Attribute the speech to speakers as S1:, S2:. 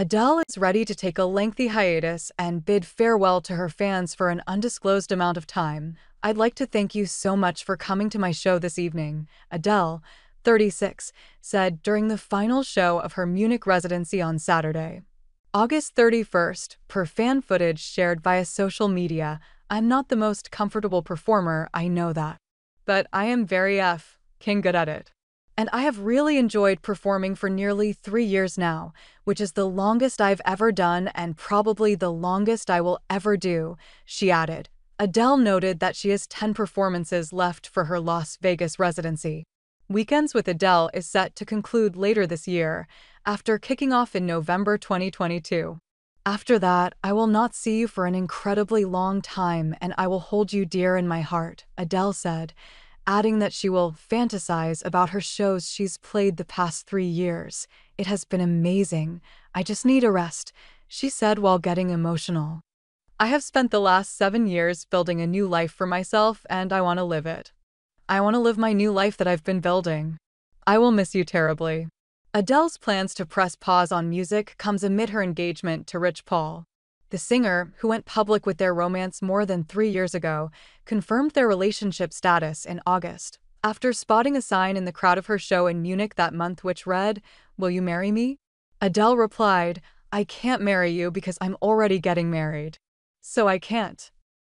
S1: Adele is ready to take a lengthy hiatus and bid farewell to her fans for an undisclosed amount of time. I'd like to thank you so much for coming to my show this evening, Adele, 36, said during the final show of her Munich residency on Saturday. August 31st, per fan footage shared via social media, I'm not the most comfortable performer, I know that. But I am very F, king good at it. And I have really enjoyed performing for nearly three years now, which is the longest I've ever done and probably the longest I will ever do, she added. Adele noted that she has 10 performances left for her Las Vegas residency. Weekends with Adele is set to conclude later this year, after kicking off in November 2022. After that, I will not see you for an incredibly long time and I will hold you dear in my heart, Adele said, adding that she will fantasize about her shows she's played the past three years. It has been amazing. I just need a rest, she said while getting emotional. I have spent the last seven years building a new life for myself and I want to live it. I want to live my new life that I've been building. I will miss you terribly. Adele's plans to press pause on music comes amid her engagement to Rich Paul. The singer, who went public with their romance more than three years ago, confirmed their relationship status in August. After spotting a sign in the crowd of her show in Munich that month which read, Will you marry me? Adele replied, I can't marry you because I'm already getting married. So I can't.